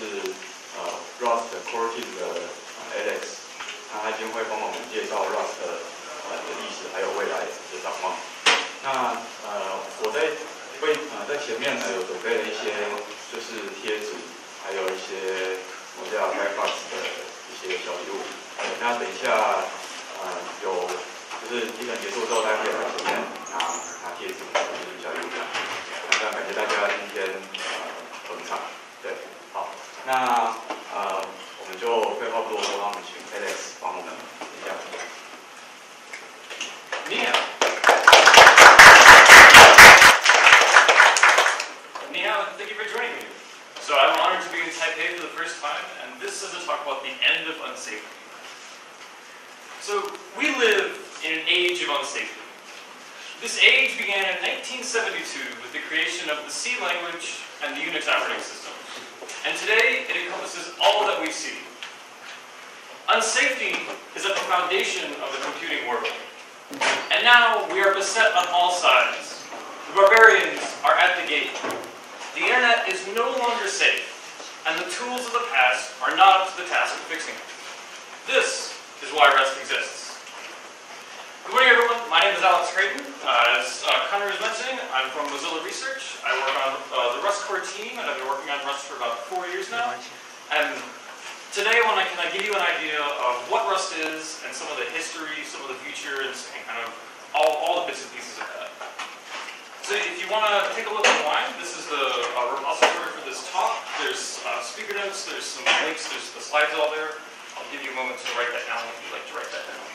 是呃 Rust Core Team 的 Alex，他今天会帮我们介绍 Rust 呃的历史还有未来的展望。那呃我在为呃在前面呢有准备了一些就是贴纸，还有一些我叫 Firefox 的一些小礼物。那等一下呃有就是一整结束之后，大家可以来前面拿拿贴纸，就是小礼物这样。那感谢大家今天呃捧场，那呃我们就废话不多说，让我们请 Alex 帮我们一下。 Nia. Nia, thank you for joining me. So I'm honored to be in Taipei for the first time, and this is a talk about the end of unsafety. So we live in an age of unsafety. This age began in 1972 with the creation of the C language and the Unix operating system. And today it encompasses all that we see. Unsafety is at the foundation of the computing world. And now we are beset on all sides. The barbarians are at the gate. The internet is no longer safe, and the tools of the past are not up to the task of fixing it. This is why Rust exists. Good morning, everyone. My name is Alex Crichton. Uh, as uh, Connor was mentioning, I'm from Mozilla Research. I work on uh, the Rust core team, and I've been working on Rust for about four years now. And today, I want to give you an idea of what Rust is, and some of the history, some of the features, and kind of all, all the bits and pieces of that. So if you want to take a look online, this is the uh, repository for this talk. There's uh, speaker notes, there's some links, there's the slides all there. I'll give you a moment to write that down if you'd like to write that down.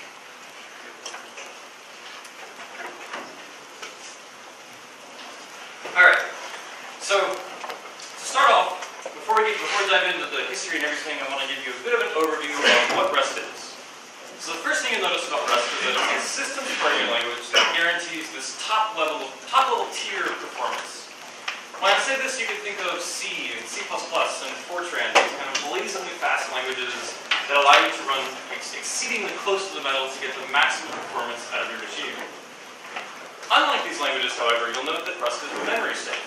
All right. So to start off, before we, get, before we dive into the history and everything, I want to give you a bit of an overview of what Rust is. So the first thing you'll notice about Rust is that it's a systems programming language that guarantees this top level, top level tier of performance. When I say this, you can think of C and C++ and Fortran, these kind of blazingly fast languages that allow you to run ex- exceedingly close to the metal to get the maximum performance out of your machine. Unlike these languages, however, you'll note that Rust is a memory safe.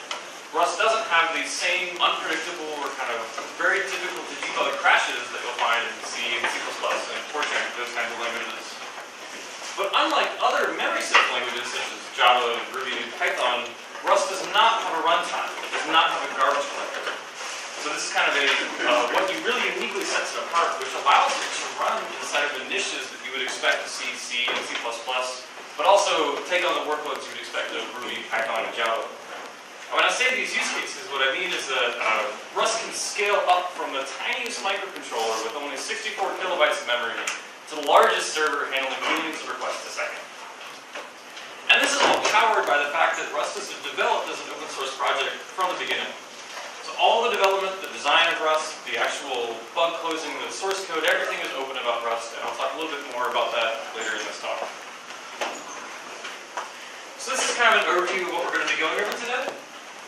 Rust doesn't have these same unpredictable or kind of very difficult to debug crashes that you'll find in C and C++ and Fortran, those kinds of languages. But unlike other memory safe languages such as Java, Ruby, and Python, Rust does not have a runtime. It does not have a garbage collector. So this is kind of a uh, what you really uniquely sets it apart, which allows it to run inside of the niches that you would expect to see C and C++, but also take on the workloads you would expect of Ruby, Python, and Java. And when I say these use cases, what I mean is that uh, Rust can scale up from the tiniest microcontroller with only 64 kilobytes of memory to the largest server handling millions of requests a second. And this is all powered by the fact that Rust is developed as an open source project from the beginning. So all the development, the design of Rust, the actual bug closing, the source code, everything is open about Rust, and I'll talk a little bit more about that later in this talk. So this is kind of an overview of what we're going to be going over today.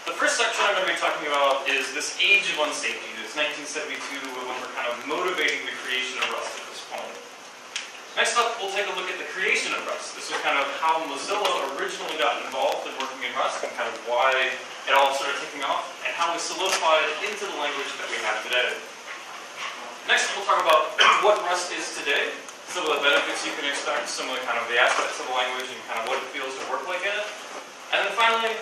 The first section I'm going to be talking about is this age of unsafety. This 1972 when we're kind of motivating the creation of Rust at this point. Next up, we'll take a look at the creation of Rust. This is kind of how Mozilla originally got involved in working in Rust and kind of why it all started taking off and how we solidified into the language that we have today. Next, we'll talk about what Rust is today, some of the benefits you can expect, some of the kind of the aspects of the language and kind of what it feels to work like in it. And then finally,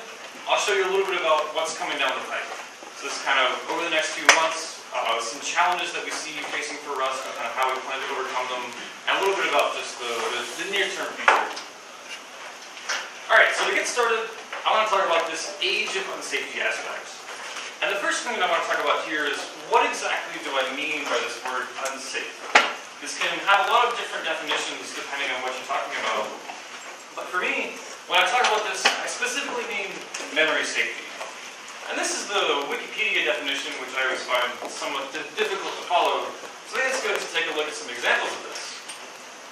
I'll show you a little bit about what's coming down the pipe. So this is kind of over the next few months, uh, some challenges that we see facing for Rust and kind of how we plan to overcome them, and a little bit about just the, the, the near-term future. All right, so to get started, I want to talk about this age of unsafety aspect. And the first thing that I want to talk about here is what exactly do I mean by this word unsafe? This can have a lot of different definitions depending on what you're talking about. But for me, when I talk about this, I specifically mean memory safety. And this is the Wikipedia definition, which I always find somewhat di- difficult to follow. So I think it's good to take a look at some examples of this.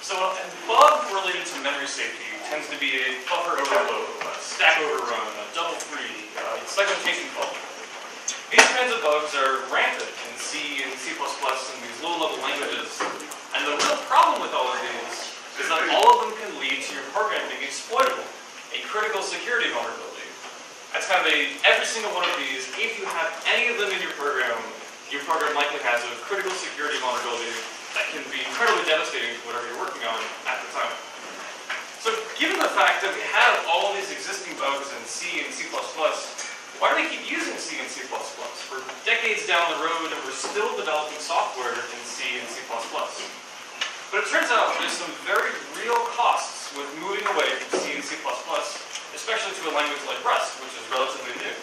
So a bug related to memory safety tends to be a buffer overload, a stack overrun, a double free, uh, segmentation fault. These kinds of bugs are rampant in C and C++ and these low-level languages. And the real problem with all of these is that all of them can lead to your program being exploitable, a critical security vulnerability. That's kind of a, every single one of these, if you have any of them in your program, your program likely has a critical security vulnerability that can be incredibly devastating to whatever you're working on at the time. So given the fact that we have all these existing bugs in C and C++, why do we keep using C and C++? We're decades down the road and we're still developing software in C and C++. But it turns out there's some very real costs with moving away from C and C++, especially to a language like Rust, which is relatively new.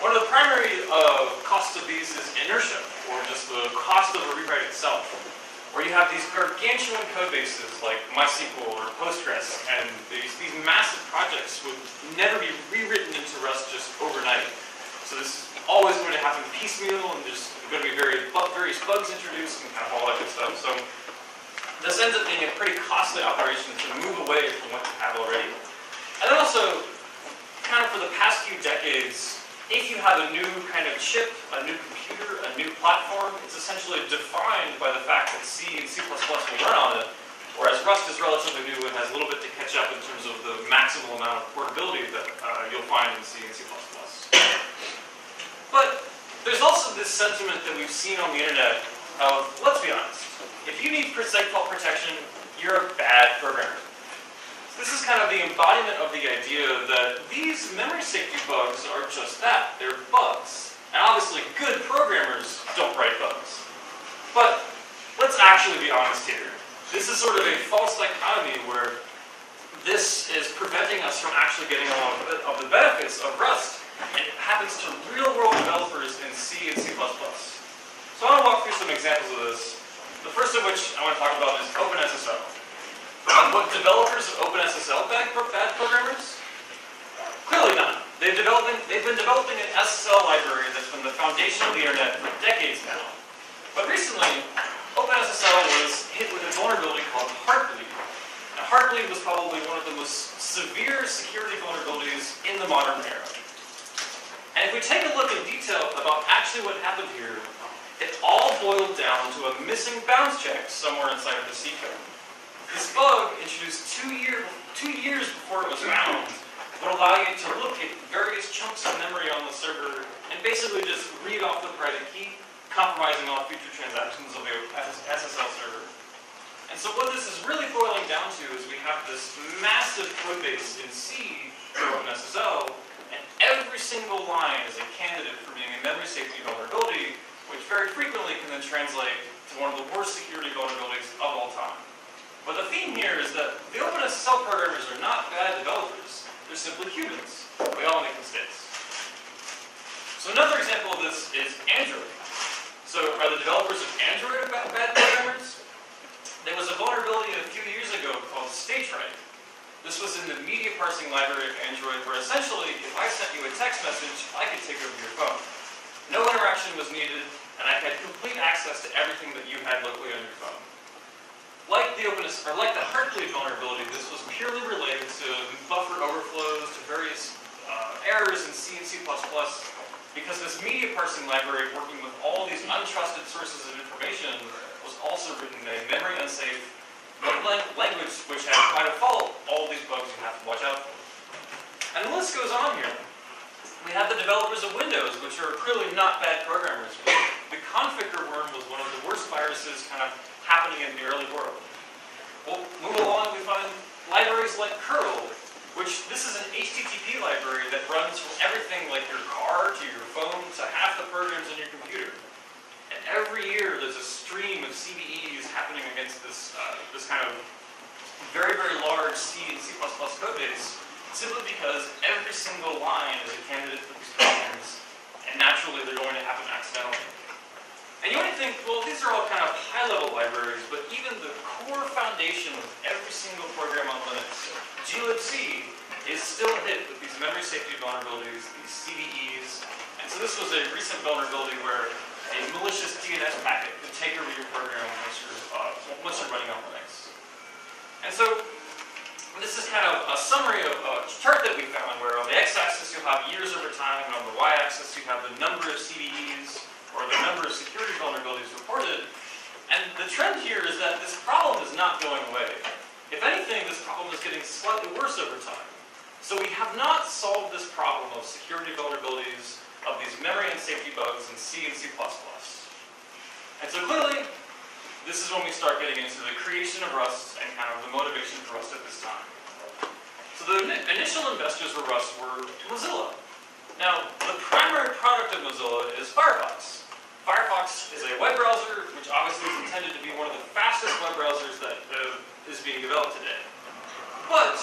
One of the primary uh, costs of these is inertia, or just the cost of a rewrite itself. Where you have these gargantuan code bases like MySQL or Postgres, and these, these massive projects would never be rewritten into Rust just overnight. So this is always going to happen piecemeal, and there's going to be very, various bugs introduced and kind of all that good stuff. So this ends up being a pretty costly operation to move away from what you have already. And then also, kind of for the past few decades, if you have a new kind of chip, a new computer, a new platform, it's essentially defined by the fact that C and C++ will run on it, whereas Rust is relatively new and has a little bit to catch up in terms of the maximal amount of portability that uh, you'll find in C and C++. But there's also this sentiment that we've seen on the internet of, let's be honest, if you need segfault protection, you're a bad programmer. So this is kind of the embodiment of the idea that these memory safety bugs are just that. They're bugs. And obviously, good programmers don't write bugs. But let's actually be honest here. This is sort of a false dichotomy where this is preventing us from actually getting all of the benefits of Rust. It happens to real-world developers in C and C++. So I want to walk through some examples of this the first of which I want to talk about is OpenSSL. Um, what developers of OpenSSL bad, bad programmers? Clearly not. They've, developing, they've been developing an SSL library that's been the foundation of the internet for decades now. But recently, OpenSSL was hit with a vulnerability called Heartbleed. Now, Heartbleed was probably one of the most severe security vulnerabilities in the modern era. And if we take a look in detail about actually what happened here, it all boiled down to a missing bounds check somewhere inside of the C code. This bug, introduced two, year, two years before it was found, would allow you to look at various chunks of memory on the server and basically just read off the private key, compromising all future transactions of the SSL server. And so what this is really boiling down to is we have this massive code base in C for OpenSSL, and every single line is a candidate for being a memory safety vulnerability which very frequently can then translate to one of the worst security vulnerabilities of all time. But the theme here is that the OpenSSL programmers are not bad developers. They're simply humans. We all make mistakes. So another example of this is Android. So are the developers of Android bad programmers? There was a vulnerability a few years ago called Stagefright. This was in the media parsing library of Android where essentially if I sent you a text message, I could take over your phone. No interaction was needed, and I had complete access to everything that you had locally on your phone. Like the openness, or like the Heartbleed vulnerability, this was purely related to buffer overflows, to various uh, errors in C and C++, because this media parsing library working with all these untrusted sources of information was also written in a memory unsafe language which had by default all these bugs you have to watch out for. And the list goes on here. We have the developers of Windows, which are clearly not bad programmers. The Conficker worm was one of the worst viruses kind of happening in the early world. We'll move along, we find libraries like curl, which this is an HTTP library that runs from everything like your car to your phone to half the programs on your computer. And every year there's a stream of CVEs happening against this, uh, this kind of very, very large C and C++ code base simply because every single line is a candidate for these programs, and naturally they're going to happen accidentally. And you might think, well, these are all kind of high-level libraries, but even the core foundation of every single program on Linux, glibc, is still hit with these memory safety vulnerabilities, these CVEs. And so this was a recent vulnerability where a malicious DNS packet could take over your program once you're, uh, once you're running on Linux. And so this is kind of a summary of a chart that we found where on the x-axis you'll have years over time, and on the y-axis you have the number of CVEs, or the number of security vulnerabilities reported. And the trend here is that this problem is not going away. If anything, this problem is getting slightly worse over time. So we have not solved this problem of security vulnerabilities of these memory and safety bugs in C and C++. And so clearly, this is when we start getting into the creation of Rust and kind of the motivation for Rust at this time. So the initial investors for Rust were Mozilla. Now, the primary product of Mozilla is Firefox. Firefox is a web browser, which obviously is intended to be one of the fastest web browsers that uh, is being developed today. But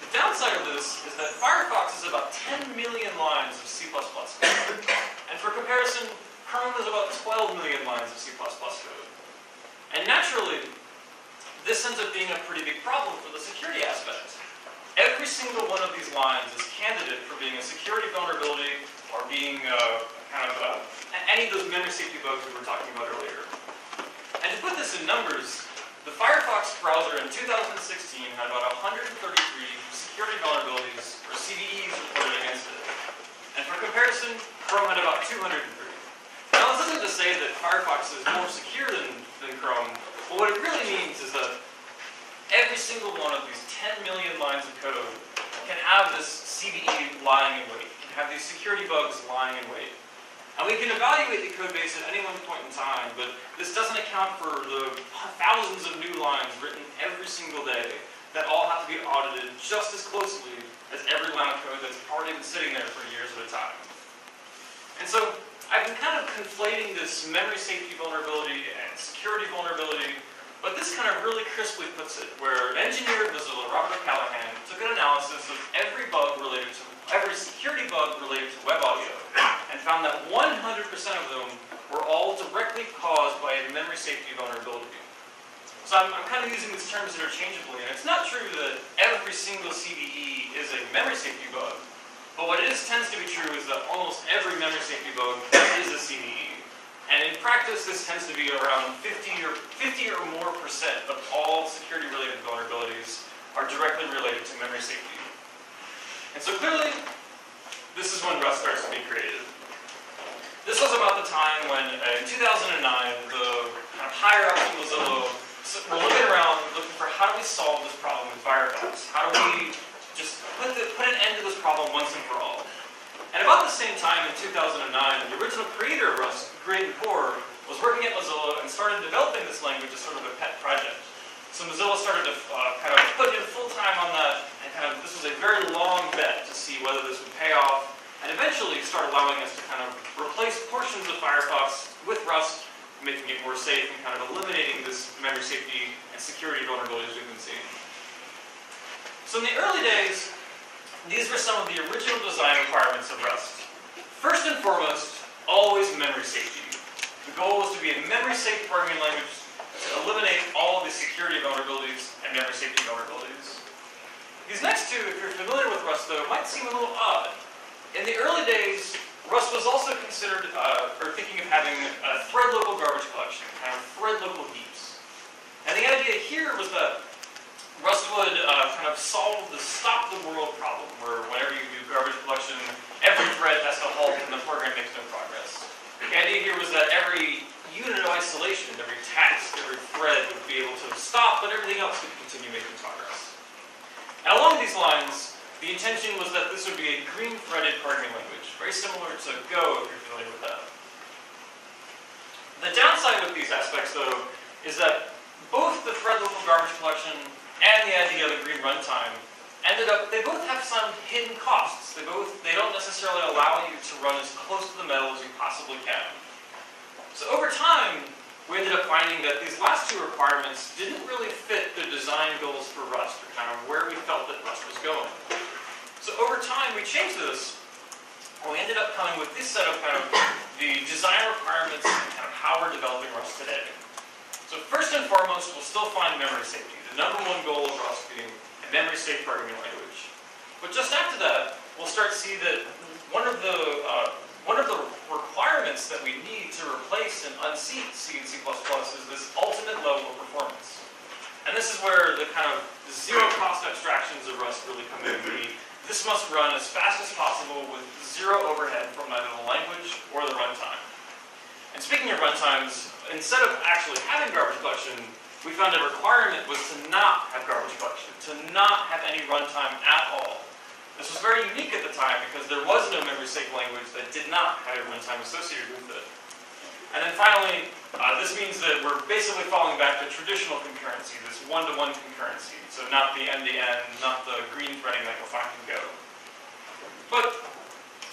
the downside of this is that Firefox is about 10 million lines of C++ code. And for comparison, Chrome is about 12 million lines of C++ code. And naturally, this ends up being a pretty big problem for the security aspect. Every single one of these lines is candidate for being a security vulnerability or being uh, kind of uh, any of those memory safety bugs we were talking about earlier. And to put this in numbers, the Firefox browser in 2016 had about 133 security vulnerabilities or CVEs reported against it. And for comparison, Chrome had about 203. To say that Firefox is more secure than, than Chrome, but what it really means is that every single one of these 10 million lines of code can have this CVE lying in wait, can have these security bugs lying in wait. And we can evaluate the code base at any one point in time, but this doesn't account for the thousands of new lines written every single day that all have to be audited just as closely as every line of code that's already been sitting there for years at a time. And so I've been kind of conflating this memory safety vulnerability and security vulnerability but this kind of really crisply puts it, where an engineer at Mozilla, Robert Callahan, took an analysis of every bug related to, every security bug related to web audio, and found that 100% of them were all directly caused by a memory safety vulnerability. So I'm, I'm, kind of using these terms interchangeably, and it's not true that every single CVE is a memory safety bug, but what is tends to be true is that almost every memory safety bug is a CVE. And in practice, this tends to be around 50 or 50 or more percent of all security-related vulnerabilities are directly related to memory safety. And so clearly, this is when Rust starts to be created. This was about the time when, uh, in 2009, the kind of higher ups in Mozilla were looking around, looking for how do we solve this problem with Firefox? How do we put, the, put an end to this problem once and for all? And about the same time in 2009, the original creator of Rust, Graydon Hoare, was working at Mozilla and started developing this language as sort of a pet project. So Mozilla started to uh, kind of put in full time on that, and kind of this was a very long bet to see whether this would pay off, and eventually start allowing us to kind of replace portions of Firefox with Rust, making it more safe and kind of eliminating this memory safety and security vulnerabilities we've been seeing. So in the early days, these were some of the original design requirements of Rust. First and foremost, always memory safety. The goal was to be a memory-safe programming language to eliminate all of the security vulnerabilities and memory safety vulnerabilities. These next two, if you're familiar with Rust, though, might seem a little odd. In the early days, Rust was also considered, uh, or thinking of having a thread local garbage collection, kind of thread local heaps. And the idea here was that Rust would uh, kind of solve the stop the world problem, where whenever you do garbage collection, every thread has to halt and the program makes no progress. The idea here was that every unit of isolation, every task, every thread would be able to stop, but everything else would continue making progress. And along these lines, the intention was that this would be a green-threaded programming language, very similar to Go if you're familiar with that. The downside with these aspects, though, is that both the thread local garbage collection and the idea of the green runtime ended up, they both have some hidden costs. They both, they don't necessarily allow you to run as close to the metal as you possibly can. So over time, we ended up finding that these last two requirements didn't really fit the design goals for Rust, or kind of where we felt that Rust was going. So over time, we changed this, and we ended up coming with this set of kind of the design requirements and kind of how we're developing Rust today. So first and foremost, we'll still find memory safety the number one goal of Rust being a memory safe programming language. But just after that, we'll start to see that one of the uh, one of the requirements that we need to replace and unseat C and C++ is this ultimate level of performance. And this is where the kind of zero cost abstractions of Rust really come in. We, this must run as fast as possible with zero overhead from either the language or the runtime. And speaking of runtimes, instead of actually having garbage collection, we found a requirement was to not have garbage collection, to not have any runtime at all. This was very unique at the time because there was no memory safe language that did not have a runtime associated with it. And then finally, Uh, this means that we're basically falling back to traditional concurrency, this one-to-one concurrency. So not the end-to-end, not the green threading that you'll find in Go. But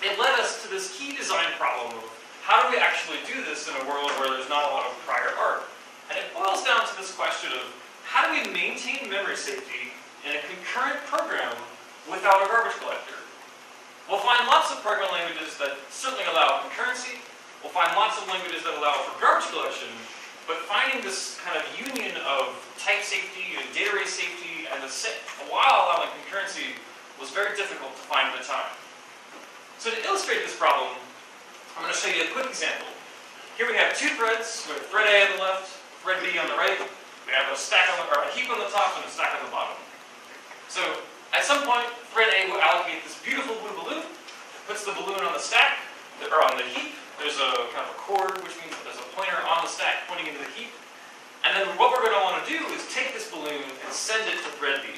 it led us to this key design problem of how do we actually do this in a world where there's not a lot of prior art? And it boils down to this question of how do we maintain memory safety in a concurrent program without a garbage collector? We'll find lots of programming languages that certainly allow concurrency, We'll find lots of languages that allow for garbage collection, but finding this kind of union of type safety and data race safety and the while allowing concurrency was very difficult to find at the time. So to illustrate this problem, I'm going to show you a quick example. Here we have two threads with thread A on the left, thread B on the right. We have a stack on the, or a heap on the top and a stack on the bottom. So at some point, thread A will allocate this beautiful blue balloon, puts the balloon on the stack, or on the heap, there's a kind of a cord, which means there's a pointer on the stack pointing into the heap. And then what we're going to want to do is take this balloon and send it to thread B.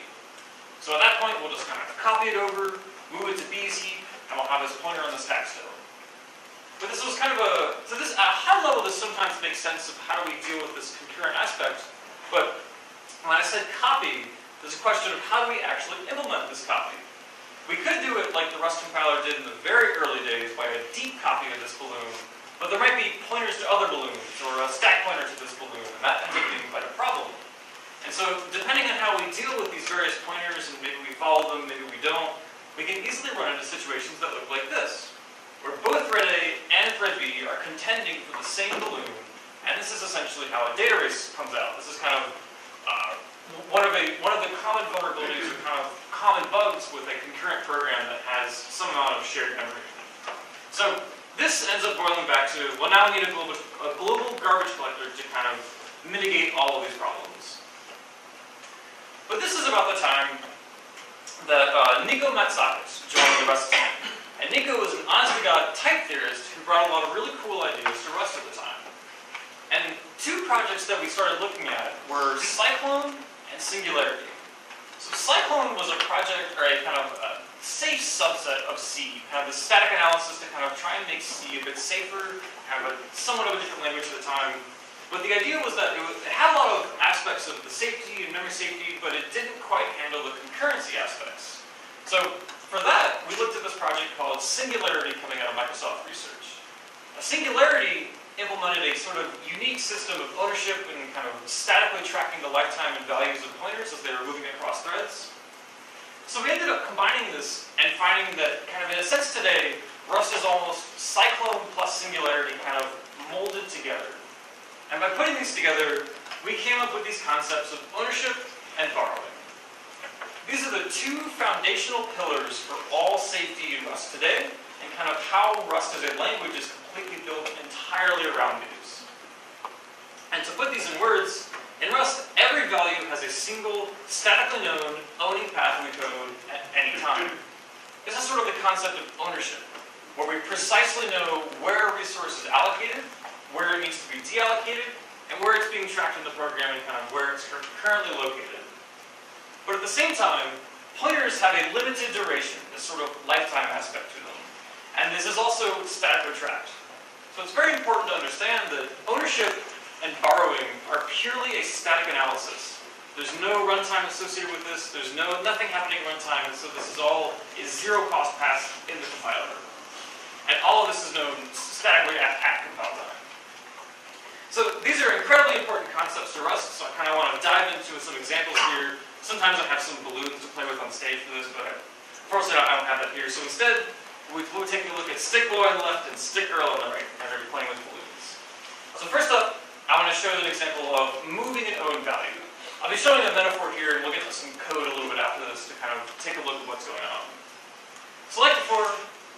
So at that point, we'll just kind of copy it over, move it to B's heap, and we'll have this pointer on the stack still. But this was kind of a, so this, at a high level, this sometimes makes sense of how do we deal with this concurrent aspect. But when I said copy, there's a question of how do we actually implement this copy. We could do it like the Rust compiler did in the very early days by a deep copy of this balloon, but there might be pointers to other balloons or a stack pointer to this balloon, and that ends up being quite a problem. And so depending on how we deal with these various pointers, and maybe we follow them, maybe we don't, we can easily run into situations that look like this, where both thread A and thread B are contending for the same balloon, and this is essentially how a data race comes out. This is kind of uh, one of a one of the common vulnerabilities or kind of common bugs with a concurrent program that has some amount of shared memory. So this ends up boiling back to, well now we need a global, a global garbage collector to kind of mitigate all of these problems. But this is about the time that uh, Niko Matsakis joined the Rust team. And Niko was an honest-to-God type theorist who brought a lot of really cool ideas to Rust at the time. And two projects that we started looking at were Cyclone and Singularity. So Cyclone was a project, or a kind of a safe subset of C, kind of the static analysis to kind of try and make C a bit safer, kind of a somewhat of a different language at the time. But the idea was that it, was, it had a lot of aspects of the safety and memory safety, but it didn't quite handle the concurrency aspects. So for that, we looked at this project called Singularity coming out of Microsoft Research. A Singularity implemented a sort of unique system of ownership and kind of statically tracking the lifetime and values of pointers as they were moving across threads. So we ended up combining this and finding that kind of in a sense today, Rust is almost Cyclone plus Singularity kind of molded together. And by putting these together, we came up with these concepts of ownership and borrowing. These are the two foundational pillars for all safety in Rust today, and kind of how Rust as a language is completely built entirely around these. And to put these in words, in Rust, every value has a single, statically known, owning path in the code at any time. This is sort of the concept of ownership, where we precisely know where a resource is allocated, where it needs to be deallocated, and where it's being tracked in the program and kind of where it's currently located. But at the same time, pointers have a limited duration, this sort of lifetime aspect to them. And this is also statically tracked. So it's very important to understand that ownership and borrowing are purely a static analysis. There's no runtime associated with this. There's no nothing happening at runtime, so this is all a zero cost pass in the compiler. And all of this is known statically at, at compile time. So these are incredibly important concepts to Rust, so I kind of want to dive into some examples here. Sometimes I have some balloons to play with on stage for this, but unfortunately I don't have that here. So instead, we, will be taking a look at stick boy on the left and stick girl on the right, and they're playing with balloons. So first up, I want to show you an example of moving an own value. I'll be showing a metaphor here, and we'll get some code a little bit after this to kind of take a look at what's going on. So like before,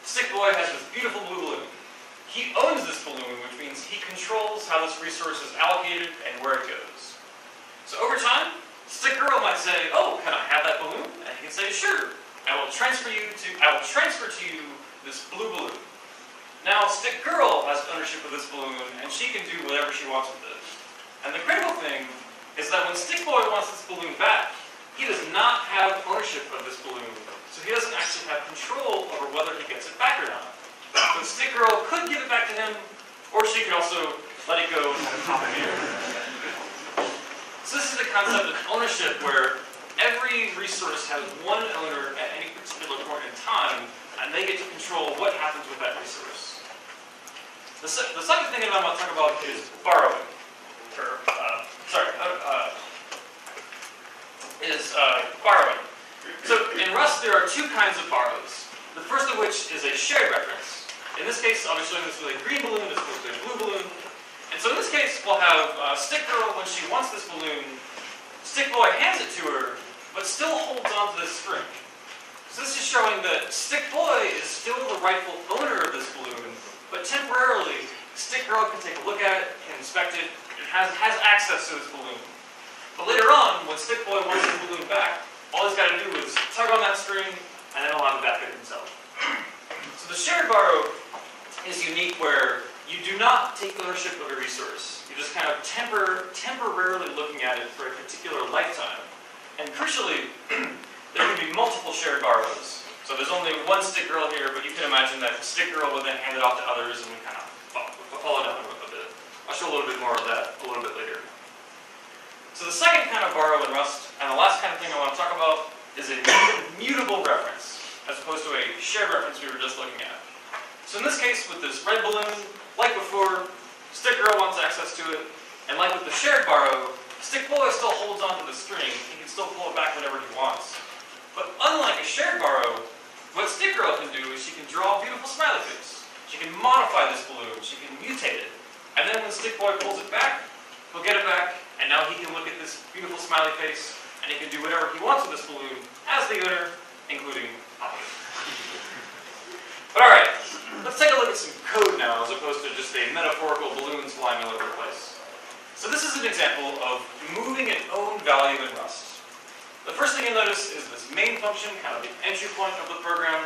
stick boy has this beautiful blue balloon. He owns this balloon, which means he controls how this resource is allocated and where it goes. So over time, stick girl might say, oh, can I have that balloon? And he can say, sure. I will transfer you to I will transfer to you this blue balloon. Now, Stick Girl has ownership of this balloon, and she can do whatever she wants with it. And the critical thing is that when Stick Boy wants this balloon back, he does not have ownership of this balloon, so he doesn't actually have control over whether he gets it back or not. But Stick Girl could give it back to him, or she could also let it go, and the air. So this is the concept of ownership where every resource has one owner at any particular point in time, and they get to control what happens with that resource. The, se the second thing that I'm going to talk about is borrowing. Or, uh, sorry, uh, uh, is uh, borrowing. So in Rust, there are two kinds of borrows. The first of which is a shared reference. In this case, I'll be showing this with a green balloon this to a blue balloon. And so in this case, we'll have uh, Stick Girl, when she wants this balloon, Stick Boy hands it to her, but still holds onto this string. So this is showing that Stick Boy is still the rightful owner of this balloon, but temporarily, Stick Girl can take a look at it, can inspect it, and has, has access to this balloon. But later on, when Stick Boy wants his balloon back, all he's got to do is tug on that string, and then he'll have back at himself. So the shared borrow is unique where you do not take ownership of a resource. You're just kind of temper, temporarily looking at it for a particular lifetime. And crucially, there can be multiple shared borrows. So there's only one stick girl here, but you can imagine that stick girl would then hand it off to others and we kind of follow up a bit. I'll show a little bit more of that a little bit later. So the second kind of borrow in Rust, and the last kind of thing I want to talk about, is a mutable reference, as opposed to a shared reference we were just looking at. So in this case, with this red balloon, like before, Stick Girl wants access to it, and like with the shared borrow, Stick Boy still holds onto the string. He can still pull it back whenever he wants. But unlike a shared borrow, what Stick Girl can do is she can draw a beautiful smiley face. She can modify this balloon. She can mutate it. And then when Stick Boy pulls it back, he'll get it back, and now he can look at this beautiful smiley face, and he can do whatever he wants with this balloon as the owner, including popping But alright, let's take a look at some code now as opposed to just a metaphorical balloons flying all over the place. So this is an example of moving an own value in Rust. The first thing you'll notice is this main function, kind of the entry point of the program,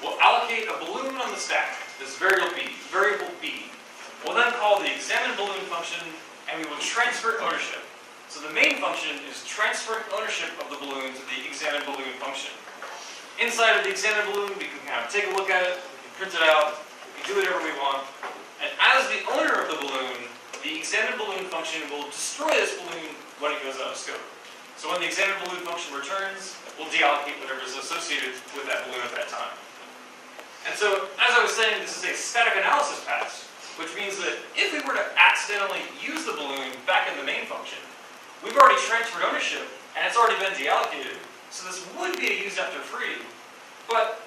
will allocate a balloon on the stack, this variable b, variable b. We'll then call the examine balloon function and we will transfer ownership. So the main function is transferring ownership of the balloon to the examine balloon function. Inside of the examine balloon, we can kind of take a look at it, print it out, we do whatever we want. And as the owner of the balloon, the examine balloon function will destroy this balloon when it goes out of scope. So when the examine balloon function returns, we'll deallocate whatever is associated with that balloon at that time. And so, as I was saying, this is a static analysis pass which means that if we were to accidentally use the balloon back in the main function, we've already transferred ownership, and it's already been deallocated, so this would be a use after free, but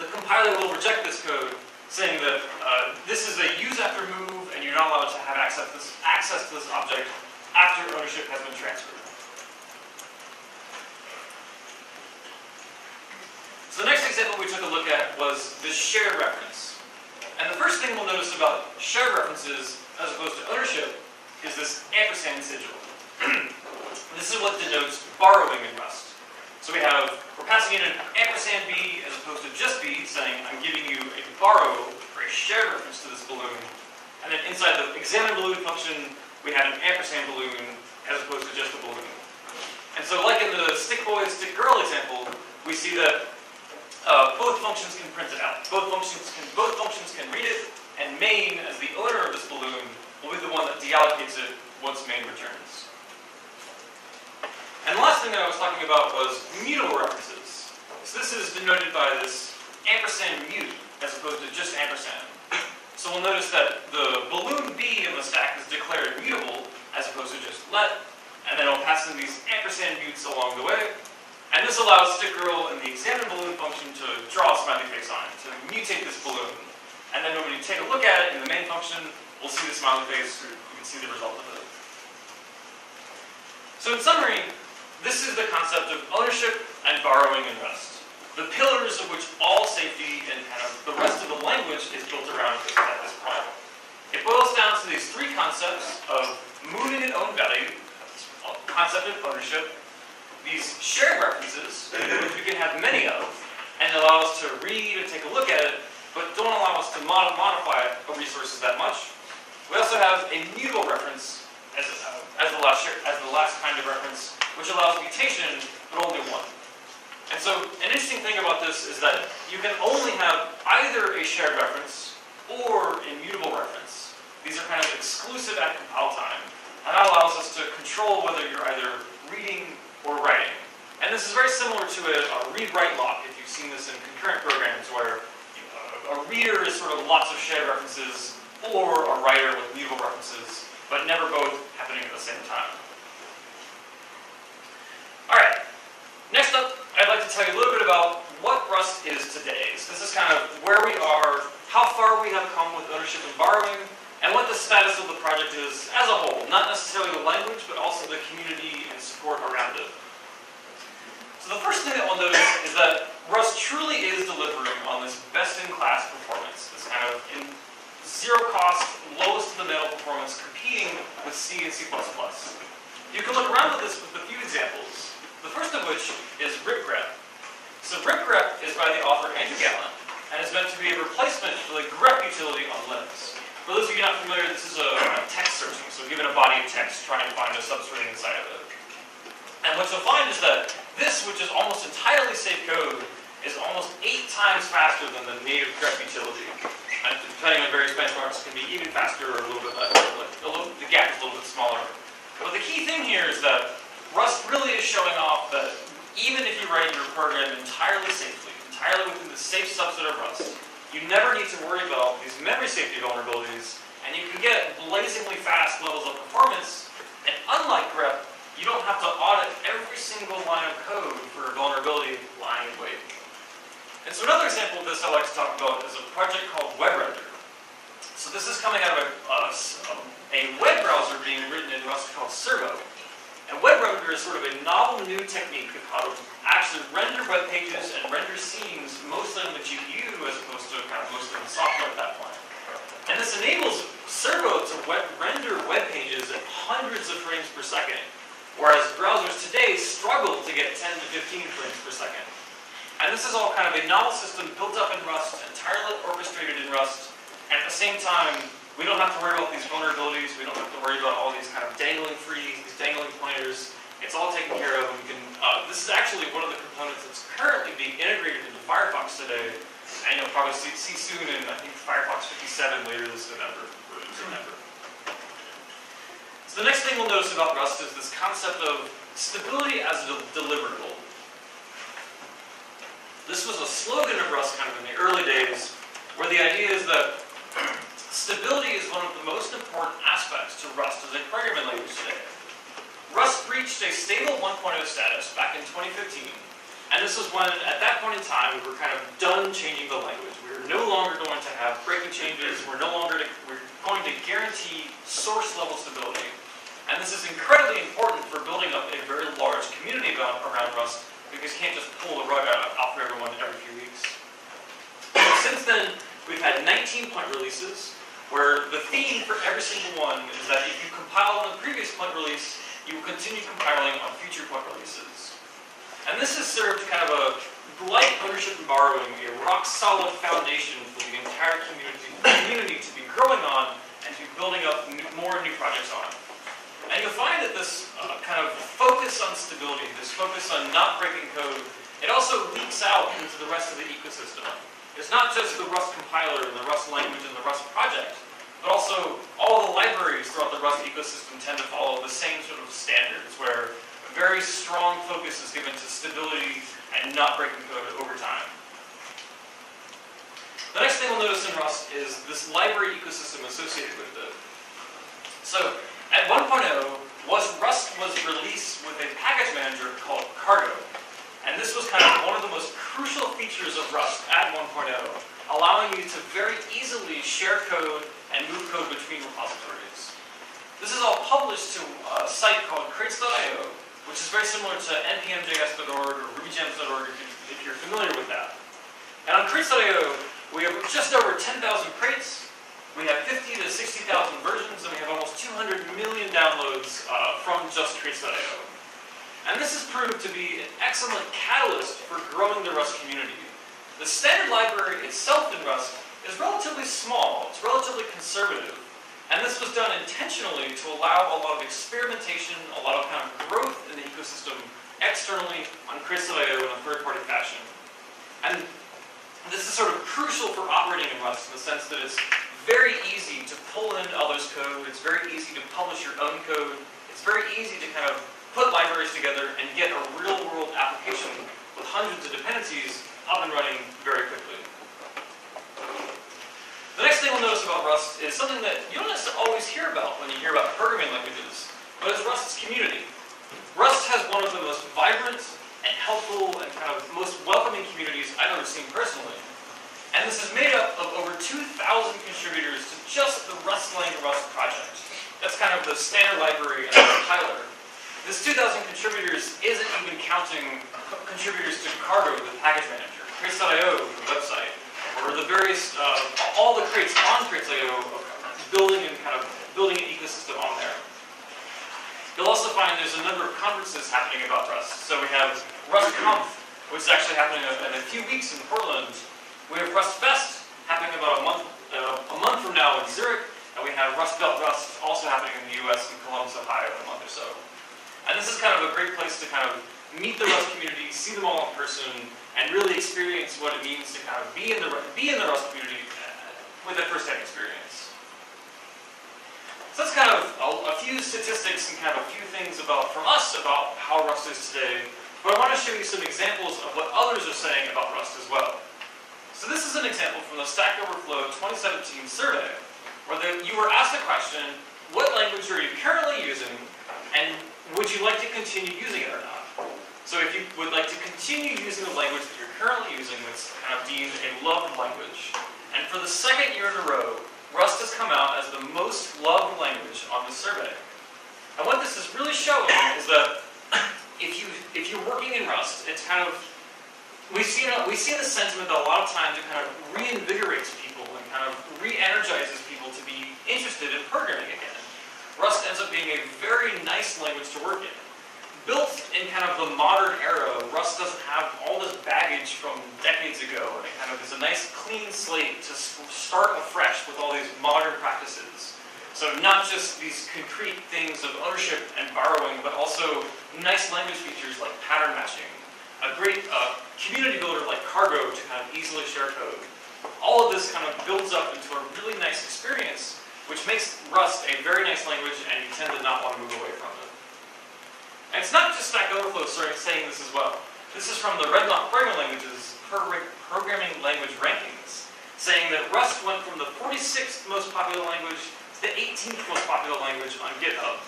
the compiler will reject this code, saying that uh, this is a use after move, and you're not allowed to have access to this, access to this object after ownership has been transferred. So the next example we took a look at was the shared reference. And the first thing we'll notice about shared references, as opposed to ownership, is this ampersand sigil. this is what denotes borrowing in Rust. So we have, we're passing in an ampersand b as opposed to just b, saying I'm giving you a borrow or a shared reference to this balloon. And then inside the examine balloon function, we had an ampersand balloon as opposed to just a balloon. And so like in the stick boy stick girl example, we see that uh, both functions can print it out. Both functions can both functions can read it, and main, as the owner of this balloon, will be the one that deallocates it once main returns. And the last thing that I was talking about was mutable references. So this is denoted by this ampersand mute, as opposed to just ampersand. So we'll notice that the balloon B in the stack is declared mutable, as opposed to just let, and then it'll pass in these ampersand mutes along the way, and this allows StickGirl and the examine balloon function to draw a smiley face on it, to mutate this balloon. And then when we take a look at it in the main function, we'll see the smiley face, we can see the result of it. So in summary, this is the concept of ownership and borrowing and Rust. The pillars of which all safety and kind of the rest of the language is built around at this point. It boils down to these three concepts of moving an own value, concept of ownership, these shared references, which we can have many of, and allow us to read and take a look at it, but don't allow us to mod modify our resources that much. We also have a mutable reference as, uh, as, the last as the last kind of reference, which allows mutation, but only one. And so an interesting thing about this is that you can only have either a shared reference or a mutable reference. These are kind of exclusive at compile time. And that allows us to control whether you're either reading or writing. And this is very similar to a, a read-write lock, if you've seen this in concurrent programs, where a reader is sort of lots of shared references, or a writer with mutable references, but never both happening at the same time. Alright, next up, I'd like to tell you a little bit about what Rust is today. So this is kind of where we are, how far we have come with ownership and borrowing, and what the status of the project is as a whole. Not necessarily the language, but also the community and support around it. So the first thing that we'll notice is that Rust truly is delivering on this best-in-class performance, this kind of in zero cost, lowest of the middle performance, competing with C and C++. You can look around with this with a few examples. The first of which is ripgrep. So ripgrep is by the author Andrew Gallant, and is meant to be a replacement for the grep utility on Linux. For those of you not familiar, this is a, a text searching, so given a body of text, trying to find a substring inside of it. And what you'll find is that this, which is almost entirely safe code, is almost eight times faster than the native grep utility. And depending on various benchmarks, it can be even faster or a little bit less. A little, the gap is a little bit smaller. But the key thing here is that Rust really is showing off that even if you write your program entirely safely, entirely within the safe subset of Rust, you never need to worry about these memory safety vulnerabilities, and you can get blazingly fast levels of performance, and unlike grep, you don't have to audit every single line of code for a vulnerability lying in wait. And so another example of this I like to talk about is a project called WebRender. So this is coming out of a, a web browser being written in Rust called Servo. And WebRender is sort of a novel new technique of how to actually render web pages and render scenes mostly on the GPU as opposed to kind of mostly on the software at that point. And this enables Servo to web render web pages at hundreds of frames per second, whereas browsers today struggle to get 10 to 15 frames per second. And this is all kind of a novel system built up in Rust, entirely orchestrated in Rust, at the same time, we don't have to worry about these vulnerabilities. We don't have to worry about all these kind of dangling frees, these dangling pointers. It's all taken care of. We can. Uh, this is actually one of the components that's currently being integrated into Firefox today, and you'll probably see, see soon in I think Firefox 57 later this November. November. So the next thing we'll notice about Rust is this concept of stability as a deliverable. This was a slogan of Rust kind of in the early days, where the idea is that Stability is one of the most important aspects to Rust as a programming language today. Rust reached a stable 1.0 status back in 2015, and this was when, at that point in time, we were kind of done changing the language. We were no longer going to have breaking changes, we're no longer to, we're going to guarantee source level stability. And this is incredibly important for building up a very large community around Rust, because you can't just pull the rug out, out for everyone every few weeks. Since then, we've had 19 point releases, where the theme for every single one is that if you compile on the previous point release, you will continue compiling on future point releases. And this has served kind of a, like ownership and borrowing, a rock-solid foundation for the entire community, community to be growing on and to be building up new, more new projects on. And you'll find that this uh, kind of focus on stability, this focus on not breaking code, it also leaks out into the rest of the ecosystem. It's not just the Rust compiler and the Rust language and the Rust project, but also all the libraries throughout the Rust ecosystem tend to follow the same sort of standards where a very strong focus is given to stability and not breaking code over time. The next thing we'll notice in Rust is this library ecosystem associated with it. So at 1.0, was Rust was released with a package manager called Cargo. And this was kind of one of the most crucial features of Rust at 1.0, allowing you to very easily share code and move code between repositories. This is all published to a site called crates.io, which is very similar to npmjs.org or rubygems.org if, you're familiar with that. And on crates.io, we have just over 10,000 crates, we have 50 to 60,000 versions, and we have almost 200 million downloads uh, from just crates.io. And this has proved to be an excellent catalyst for growing the Rust community. The standard library itself in Rust is relatively small, it's relatively conservative, and this was done intentionally to allow a lot of experimentation, a lot of kind of growth in the ecosystem externally on crates.io in a third-party fashion. And this is sort of crucial for operating in Rust in the sense that it's very easy to pull in others' code. It's very easy to publish your own code. It's very easy to kind of put libraries together and get a real-world application with hundreds of dependencies up and running very quickly. The next thing we'll notice about Rust is something that you don't always hear about when you hear about programming languages, but it's Rust's community. Rust has one of the most vibrant and helpful and kind of most welcoming communities I've ever seen personally. And this is made up of over 2,000 contributors to just the Rustlang Rust project. That's kind of the standard library and the compiler. This 2,000 contributors isn't even counting contributors to Cargo, the package manager, Crates.io, the website, or the various, uh, all the crates on Crates.io, building and kind of building an ecosystem on there. You'll also find there's a number of conferences happening about Rust. So we have RustConf, which is actually happening in a few weeks in Portland. We have RustFest happening about a month, uh, a month from now in Zurich, and we have Rust Belt Rust also happening in the U.S. in Columbus, Ohio, in a month or so. And this is kind of a great place to kind of meet the Rust community, see them all in person, and really experience what it means to kind of be in the be in the Rust community uh, with a first-hand experience. So that's kind of a, a, few statistics and kind of a few things about from us about how Rust is today. But I want to show you some examples of what others are saying about Rust as well. So this is an example from the Stack Overflow 2017 survey, where the, you were asked a question, what language are you currently using, and would you like to continue using it or not? So if you would like to continue using the language that you're currently using that's kind of deemed a loved language, and for the second year in a row, Rust has come out as the most loved language on the survey. And what this is really showing is that if you if you're working in Rust, it's kind of we see we see the sentiment that a lot of times it kind of reinvigorates people and kind of re-energizes people to be interested in programming again. Rust ends up being a very nice language to work in built in kind of the modern era, Rust doesn't have all this baggage from decades ago, and it kind of is a nice clean slate to start afresh with all these modern practices. So not just these concrete things of ownership and borrowing, but also nice language features like pattern matching, a great uh, community builder like Cargo to kind of easily share code. All of this kind of builds up into a really nice experience, which makes Rust a very nice language, and you tend to not want to move away from it. And it's not just Stack Overflow saying this as well. This is from the RedMonk Programming Languages Programming Language Rankings, saying that Rust went from the 46th most popular language to the 18th most popular language on GitHub,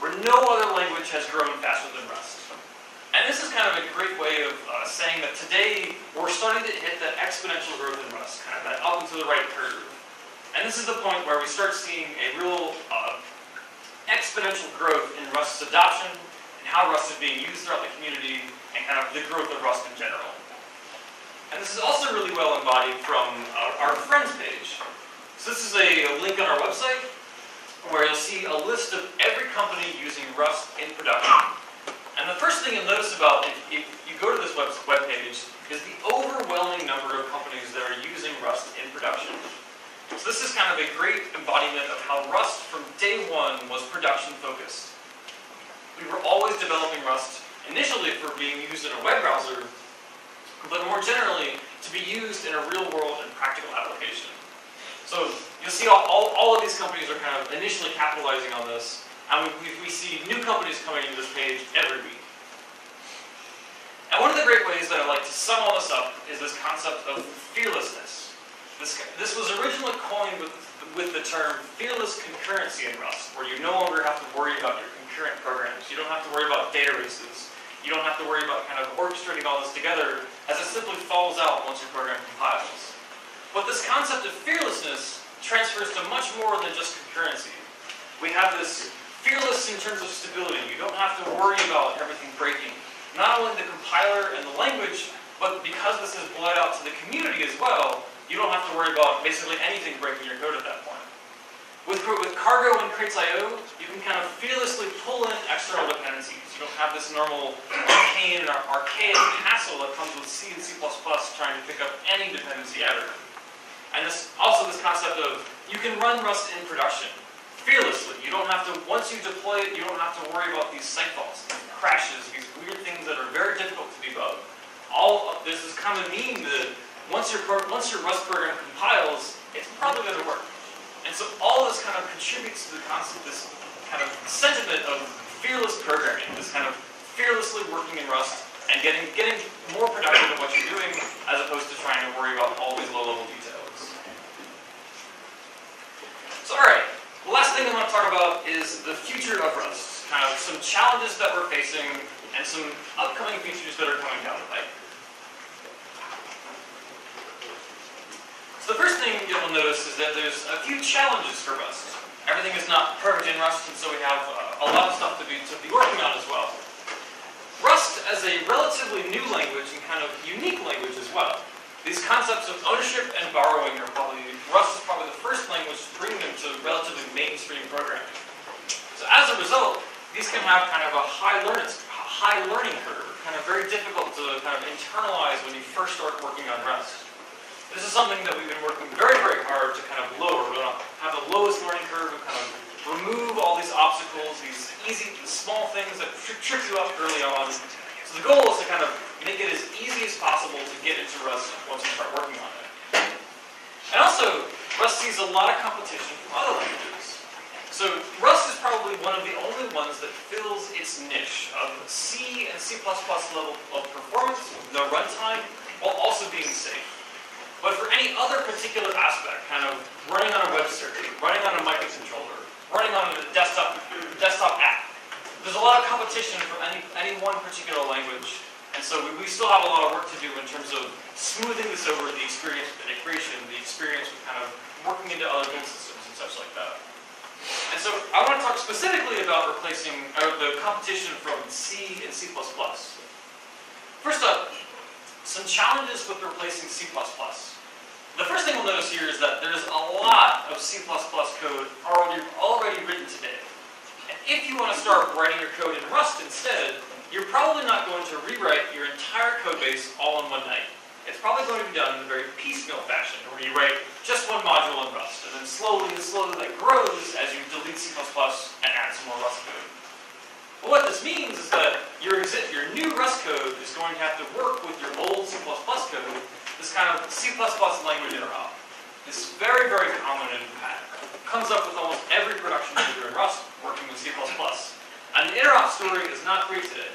where no other language has grown faster than Rust. And this is kind of a great way of uh, saying that today we're starting to hit that exponential growth in Rust, kind of that up and to the right curve. And this is the point where we start seeing a real uh, exponential growth in Rust's adoption and how Rust is being used throughout the community and kind of the growth of Rust in general. And this is also really well embodied from uh, our friends page. So this is a link on our website where you'll see a list of every company using Rust in production. And the first thing you'll notice about if, if you go to this web, web page is the overwhelming number of companies that are using Rust in production. So this is kind of a great embodiment of how Rust from day one was production focused we were always developing Rust initially for being used in a web browser, but more generally to be used in a real world and practical application. So you'll see all, all, all of these companies are kind of initially capitalizing on this, and we, we, see new companies coming into this page every week. And one of the great ways that I like to sum all this up is this concept of fearlessness. This, this was originally coined with, with the term fearless concurrency in Rust, where you no longer have to worry about your concurrent programs. You don't have to worry about data races. You don't have to worry about kind of orchestrating all this together as it simply falls out once your program compiles. But this concept of fearlessness transfers to much more than just concurrency. We have this fearless in terms of stability. You don't have to worry about everything breaking. Not only the compiler and the language, but because this is bled out to the community as well, you don't have to worry about basically anything breaking your code at that point. With, with Cargo and Crates.io, you can kind of fearlessly pull in external dependencies. You don't have this normal arcane or archaic hassle that comes with C and C++ trying to pick up any dependency ever. And this also this concept of you can run Rust in production fearlessly. You don't have to, once you deploy it, you don't have to worry about these segfaults, these crashes, these weird things that are very difficult to debug. All of, there's this common meme that once your once your Rust program compiles, it's probably going to work. And so all this kind of contributes to the concept, this kind of sentiment of fearless programming, this kind of fearlessly working in Rust and getting getting more productive at what you're doing as opposed to trying to worry about all these low-level details. So all right, the last thing I want to talk about is the future of Rust. Kind of some challenges that we're facing and some upcoming features that are coming down the pipe. So the first thing you'll notice is that there's a few challenges for Rust. Everything is not perfect in Rust, and so we have uh, a lot of stuff to be, to be working on as well. Rust as a relatively new language and kind of unique language as well. These concepts of ownership and borrowing are probably, Rust is probably the first language to bring them to relatively mainstream programming. So as a result, these can have kind of a high learning, high learning curve, kind of very difficult to kind of internalize when you first start working on Rust. This is something that we've been working very, very hard to kind of lower. We want to have the lowest learning curve and kind of remove all these obstacles, these easy, small things that trip you up early on. So the goal is to kind of make it as easy as possible to get into Rust once you start working on it. And also, Rust sees a lot of competition from other languages. So Rust is probably one of the only ones that fills its niche of C and C++ level of performance no runtime, while also being safe. But for any other particular aspect, kind of running on a web server, running on a microcontroller, running on a desktop, desktop app. There's a lot of competition from any, any one particular language, and so we, we still have a lot of work to do in terms of smoothing this over the experience with integration, the experience with kind of working into other build systems and such like that. And so I want to talk specifically about replacing uh, the competition from C and C++. First up, some challenges with replacing C++. The first thing we'll notice here is that there's a lot of C++ code already, already written today. And if you want to start writing your code in Rust instead, you're probably not going to rewrite your entire code base all in one night. It's probably going to be done in a very piecemeal fashion, where you write just one module in Rust, and then slowly and slowly that grows as you delete C++ and add some more Rust code. But what this means is that your, your new Rust code is going to have to work with your old C++ code this kind of C++ language interop. It's very, very common in and comes up with almost every production user in Rust working with C++. And the interop story is not great today.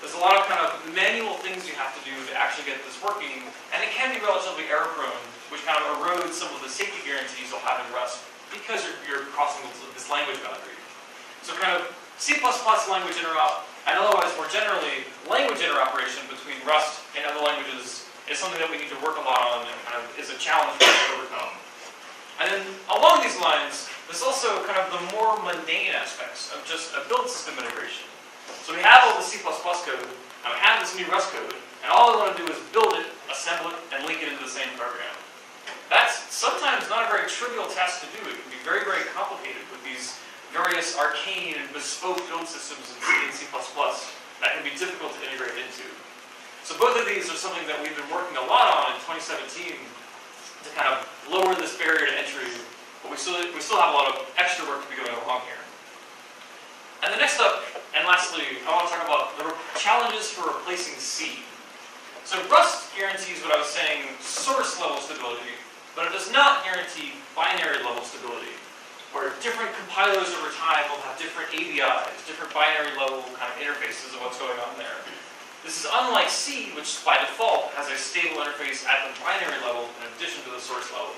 There's a lot of kind of manual things you have to do to actually get this working, and it can be relatively error prone, which kind of erodes some of the safety guarantees you'll have in Rust because you're, you're crossing this language boundary. So kind of C++ language interop, and otherwise more generally, language interoperation between Rust and other languages is something that we need to work a lot on and kind of is a challenge to overcome. And then along these lines, there's also kind of the more mundane aspects of just a build system integration. So we have all the C++ code, and we have this new Rust code, and all I want to do is build it, assemble it, and link it into the same program. That's sometimes not a very trivial task to do. It can be very, very complicated with these various arcane and bespoke build systems in C and C++ that can be difficult to integrate into. So both of these are something that we've been working a lot on in 2017 to kind of lower this barrier to entry, but we still, we still have a lot of extra work to be going along here. And the next up, and lastly, I want to talk about the challenges for replacing C. So Rust guarantees what I was saying, source level stability, but it does not guarantee binary level stability, where different compilers over time will have different ABIs, different binary level kind of interfaces of what's going on there. This is unlike C, which by default has a stable interface at the binary level in addition to the source level.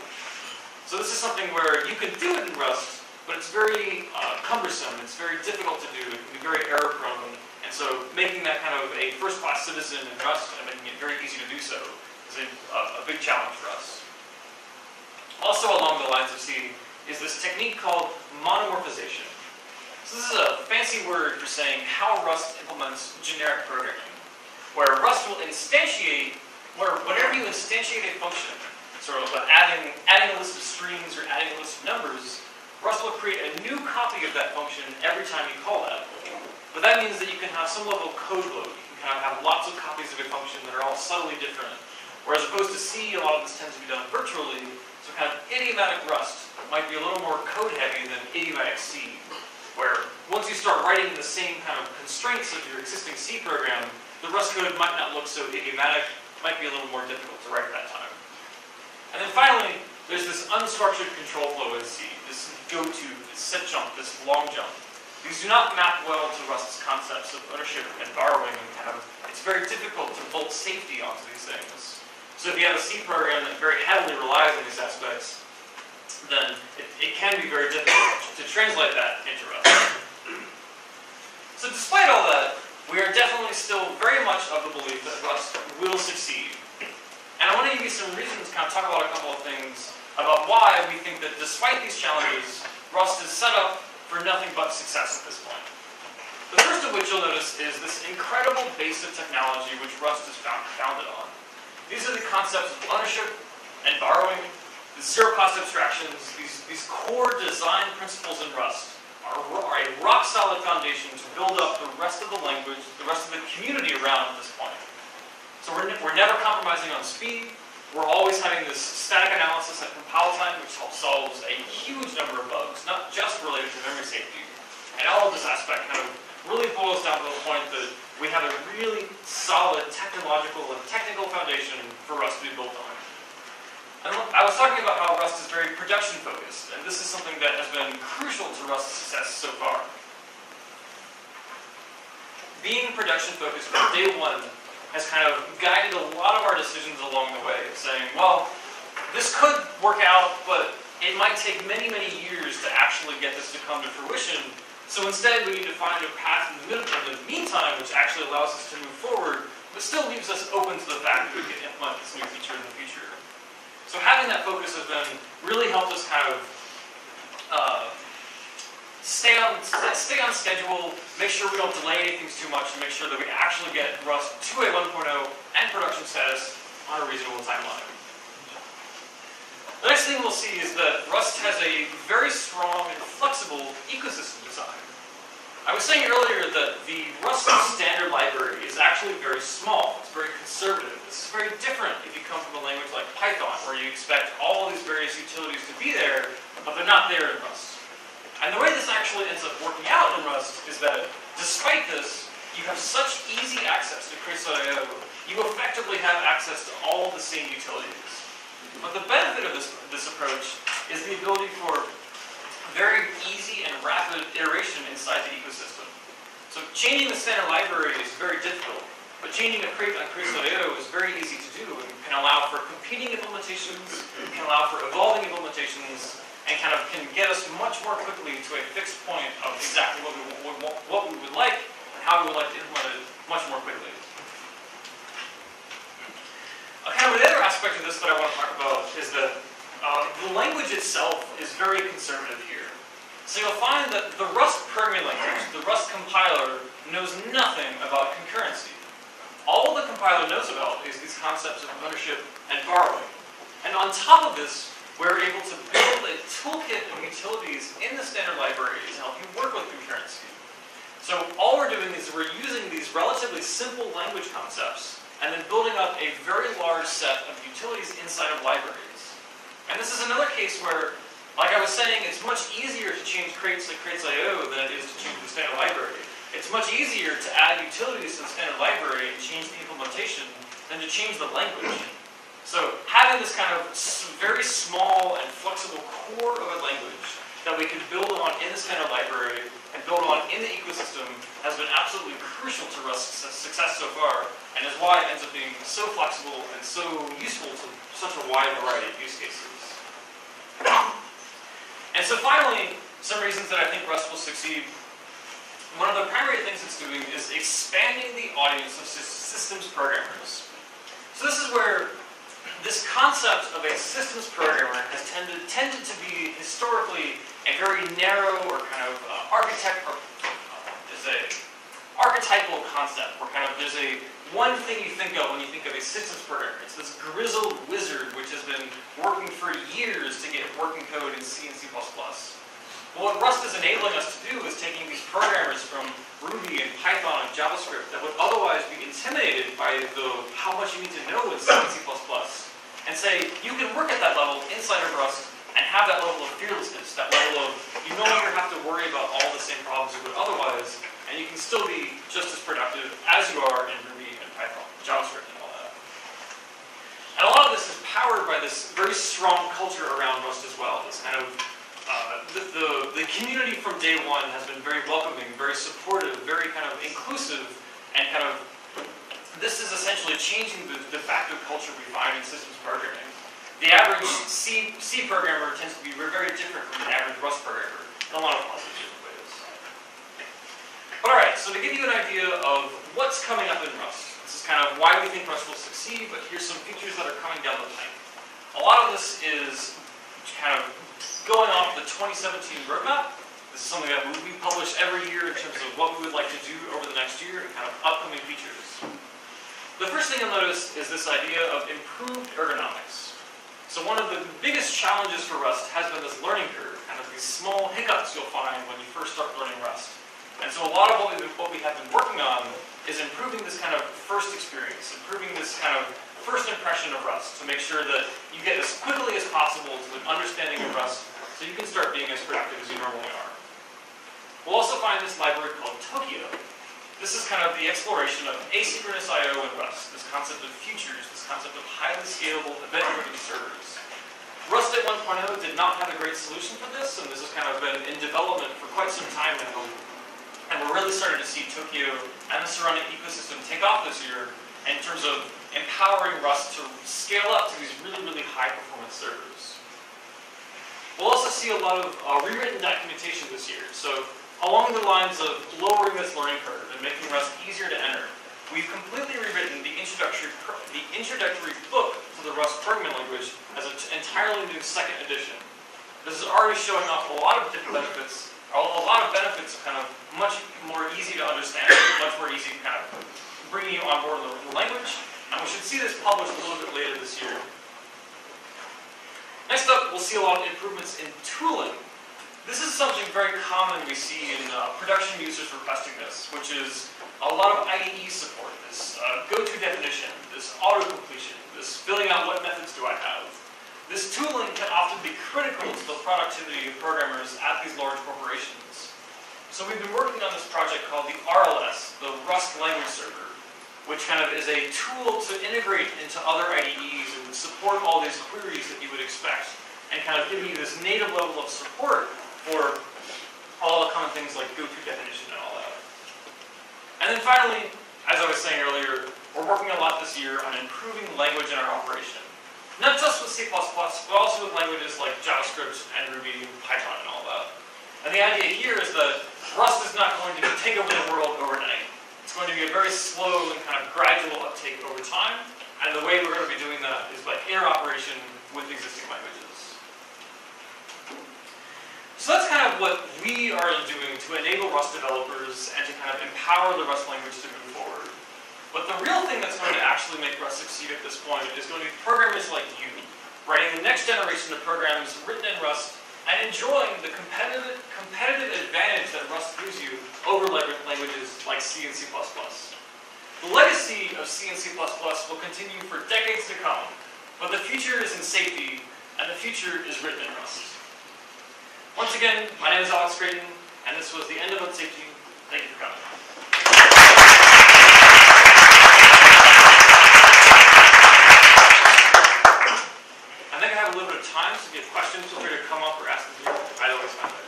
So this is something where you can do it in Rust, but it's very uh, cumbersome, it's very difficult to do, it can be very error prone, and so making that kind of a first-class citizen in Rust and making it very easy to do so is a, a big challenge for us. Also along the lines of C is this technique called monomorphization. So this is a fancy word for saying how Rust implements generic programming where Rust will instantiate, where whenever you instantiate a function, sort of adding, adding a list of strings or adding a list of numbers, Rust will create a new copy of that function every time you call that. But that means that you can have some level of code bloat. You can kind of have lots of copies of a function that are all subtly different. Whereas opposed to C, a lot of this tends to be done virtually. So kind of idiomatic Rust might be a little more code heavy than idiomatic C, where once you start writing the same kind of constraints of your existing C program, the Rust code might not look so idiomatic, might be a little more difficult to write at that time. And then finally, There's this unstructured control flow in C, this go-to, this set jump, this long jump. These do not map well to Rust's concepts of ownership and borrowing and kind of, it's very difficult to bolt safety onto these things. So if you have a C program that very heavily relies on these aspects, then it, it can be very difficult to translate that into Rust. So despite all that, we are definitely still very much of the belief that Rust will succeed. And I want to give you some reasons, to kind of talk about a couple of things about why we think that despite these challenges, Rust is set up for nothing but success at this point. The first of which you'll notice is this incredible base of technology which Rust is found, founded on. These are the concepts of ownership and borrowing, the zero cost abstractions, these, these core design principles in Rust are, a rock solid foundation to build up the rest of the language, the rest of the community around this point. So we're, we're never compromising on speed, we're always having this static analysis at compile time, which helps solve a huge number of bugs, not just related to memory safety. And all of this aspect kind of really boils down to the point that we have a really solid technological and technical foundation for us to be built on. I was talking about how Rust is very production focused, and this is something that has been crucial to Rust's success so far. Being production focused from day one has kind of guided a lot of our decisions along the way, saying, well, this could work out, but it might take many, many years to actually get this to come to fruition. So instead, we need to find a path in the, middle, in the meantime, which actually allows us to move forward, but still leaves us open to the fact that we can implement this new feature in the future. So having that focus has been really helped us kind of uh, stay on stay on schedule, make sure we don't delay anything too much, and make sure that we actually get Rust 2.1.0 and production status on a reasonable timeline. The next thing we'll see is that Rust has a very strong and flexible ecosystem design. I was saying earlier that the Rust standard library is actually very small. It's very conservative. This is very different if you come from a language like Python, where you expect all these various utilities to be there, but they're not there in Rust. And the way this actually ends up working out in Rust is that despite this, you have such easy access to Crates.io, you effectively have access to all the same utilities. But the benefit of this, this approach is the ability for very easy and rapid iteration inside the ecosystem. So changing the standard library is very difficult, but changing a crate on uh, Crates.io is very easy to do and can allow for competing implementations, can allow for evolving implementations, and kind of can get us much more quickly to a fixed point of exactly what we, what we would like and how we would like to implement it much more quickly. Uh, kind of another aspect of this that I want to talk about is that uh, the language itself is very conservative here. So you'll find that the Rust programming language, the Rust compiler, knows nothing about concurrency. All the compiler knows about is these concepts of ownership and borrowing. And on top of this, we're able to build a toolkit of utilities in the standard library to help you work with concurrency. So all we're doing is we're using these relatively simple language concepts and then building up a very large set of utilities inside of libraries. And this is another case where, like I was saying, it's much easier to change crates to crates.io oh, than it is to change the standard library. It's much easier to add utilities to the standard library and change the implementation than to change the language. So having this kind of very small and flexible core of a language that we can build on in the standard library and build on in the ecosystem has been absolutely crucial to Rust's success so far, and is why it ends up being so flexible and so useful to such a wide variety of use cases. And so finally, some reasons that I think Rust will succeed. One of the primary things it's doing is expanding the audience of systems programmers. So this is where this concept of a systems programmer has tended, tended to be historically a very narrow or kind of uh, architect or uh, is a archetypal concept where kind of there's a one thing you think of when you think of a systems programmer. It's this grizzled wizard which has been working for years to get working code in C and C++. But what Rust is enabling us to do is taking these programmers from Ruby and Python and JavaScript that would otherwise be intimidated by the how much you need to know in C and C++ and say, you can work at that level inside of Rust and have that level of fearlessness, that level of, you no longer have to worry about all the same problems you would otherwise, and you can still be just as productive as you are in Ruby JavaScript and all that. And a lot of this is powered by this very strong culture around Rust as well. This kind of uh, the, the, the community from day one has been very welcoming, very supportive, very kind of inclusive, and kind of this is essentially changing the de facto culture we find in systems programming. The average C, C programmer tends to be very different from the average Rust programmer in a lot of positive ways. Alright, so to give you an idea of what's coming up in Rust, this is kind of why we think Rust will succeed, but here's some features that are coming down the pipe. A lot of this is kind of going off the 2017 roadmap, this is something that we publish every year in terms of what we would like to do over the next year and kind of upcoming features. The first thing you'll notice is this idea of improved ergonomics. So one of the biggest challenges for Rust has been this learning curve, kind of these small hiccups you'll find when you first start learning Rust. And so a lot of what, we what we have been working on is improving this kind of first experience, improving this kind of first impression of Rust to make sure that you get as quickly as possible to an understanding of Rust so you can start being as productive as you normally are. We'll also find this library called Tokio. This is kind of the exploration of asynchronous I.O. in Rust, this concept of futures, this concept of highly scalable, event-driven servers. Rust at 1.0 did not have a great solution for this, and this has kind of been in development for quite some time now. And we're really starting to see Tokio and the surrounding ecosystem take off this year in terms of empowering Rust to scale up to these really, really high-performance servers. We'll also see a lot of uh, rewritten documentation this year. So along the lines of lowering this learning curve and making Rust easier to enter, we've completely rewritten the introductory, the introductory book to the Rust programming language as an entirely new second edition. This is already showing off a lot of different benefits, a lot of benefits kind of much more easy to understand, much more easy to kind of bringing you on board the language. And we should see this published a little bit later this year. Next up, we'll see a lot of improvements in tooling. This is something very common we see in uh, production users requesting this, which is a lot of IDE support, this uh, go-to definition, this auto-completion, this filling out what methods do I have. This tooling can often be critical to the productivity of programmers at these large corporations. So we've been working on this project called the RLS, the Rust Language Server which kind of is a tool to integrate into other IDEs and support all these queries that you would expect, and kind of giving you this native level of support for all the common things like go-to definition and all that. And then finally, as I was saying earlier, we're working a lot this year on improving language interoperation. Not just with C++, but also with languages like JavaScript and Ruby and Python and all that. And the idea here is that Rust is not going to take over the world overnight It's going to be a very slow and kind of gradual uptake over time. And the way we're going to be doing that is by interoperation with existing languages. So that's kind of what we are doing to enable Rust developers and to kind of empower the Rust language to move forward. But the real thing that's going to actually make Rust succeed at this point is going to be programmers like you, writing the next generation of programs written in Rust and enjoying the competitive, competitive advantage that Rust gives you over languages like C and C++. The legacy of C and C++ will continue for decades to come, but the future is in safety, and the future is written in Rust. Once again, my name is Alex Crichton, and this was the end of Unsafety. Thank you for coming. questions, feel free to come up or ask them here. I always find that.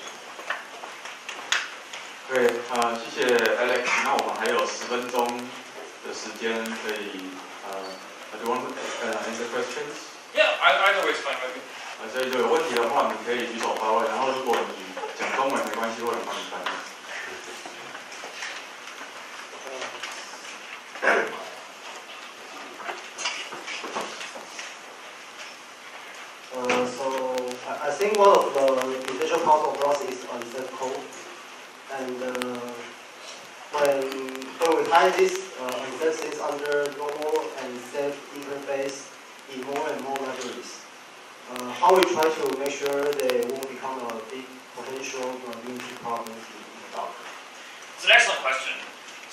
对，啊、呃，谢谢 Alex。那我们还有十分钟的时间可以，呃，Do you want to answer questions? Yeah, I I always find it. 啊，所以就有问题的话，你可以举手发问。然后如果你讲中文没关系，我来帮你翻译。Uh, so I think one of the essential parts of Rust is and when, when we tie this unsafe things under normal and safe interface in more and more libraries, uh, how we try to make sure they won't become a big potential community problem in the dark? It's an excellent question.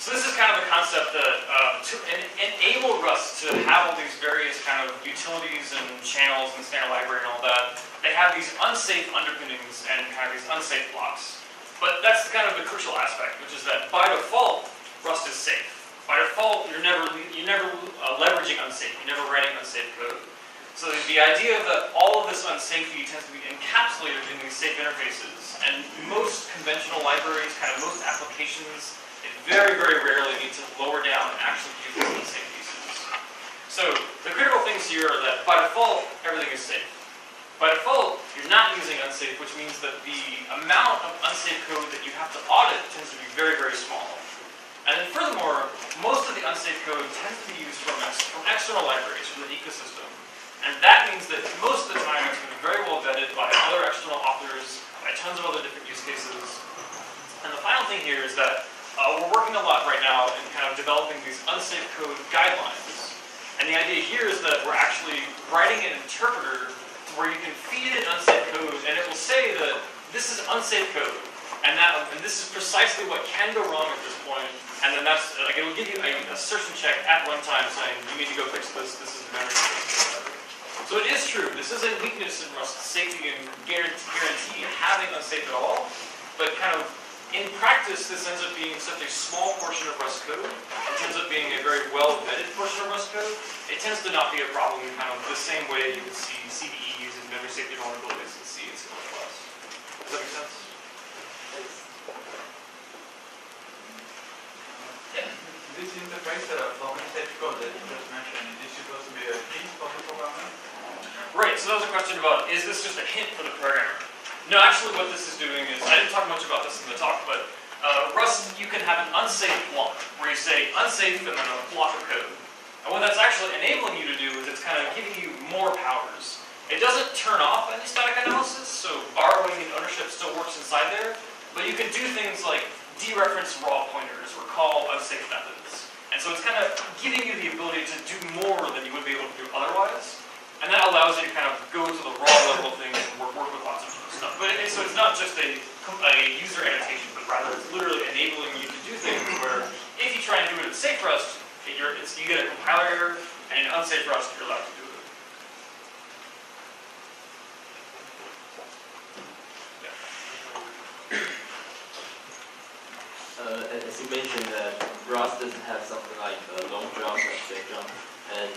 So this is kind of a concept that uh, to en Rust to have all these various kind of utilities and channels and standard library and all that they have these unsafe underpinnings and kind of these unsafe blocks. But that's kind of the crucial aspect, which is that by default, Rust is safe. By default, you're never you're never uh, leveraging unsafe. You're never writing unsafe code. So the idea that all of this unsafety tends to be encapsulated in these safe interfaces, and most conventional libraries, kind of most applications, it very, very rarely need to lower down and actually use these unsafe pieces. So the critical things here are that by default, everything is safe. By default, you're not using unsafe, which means that the amount of unsafe code that you have to audit tends to be very, very small. And then furthermore, most of the unsafe code tends to be used from, from external libraries, from the ecosystem. And that means that most of the time it's been very well vetted by other external authors, by tons of other different use cases. And the final thing here is that uh, we're working a lot right now in kind of developing these unsafe code guidelines. And the idea here is that we're actually writing an interpreter where you can feed it unsafe code and it will say that this is unsafe code. And that and this is precisely what can go wrong at this point. And then that's like it will give you a certain check at runtime saying you need to go fix this, this is memory. So it is true, this is a weakness in Rust safety and guarantee, having unsafe at all, but kind of in practice, this ends up being such a small portion of Rust code. It ends up being a very well-vetted portion of Rust code. It tends to not be a problem kind of the same way you would see CVEs and memory safety vulnerabilities in C and C++. Does that make sense? This interface uh, for message code that you just mentioned, is this supposed to be a hint for the programmer? Right, so that was a question about, is this just a hint for the programmer? No, actually what this is doing is, I didn't talk much about this in the talk, but uh, Rust, you can have an unsafe block, where you say unsafe and then a block of code. And what that's actually enabling you to do is it's kind of giving you more powers. It doesn't turn off any static analysis, so borrowing and ownership still works inside there, but you can do things like dereference raw pointers or call unsafe methods. And so it's kind of giving you the ability to do more than you would be able to do otherwise. And that allows you to kind of go to the raw level of things and work, work with lots of stuff. But it, so it's not just a, a user annotation, but rather it's literally enabling you to do things where if you try and do it in safe Rust, you get a compiler error, and in unsafe Rust, you're allowed to do it. Uh, as you mentioned that Rust doesn't have something like a long jump and safe jump, and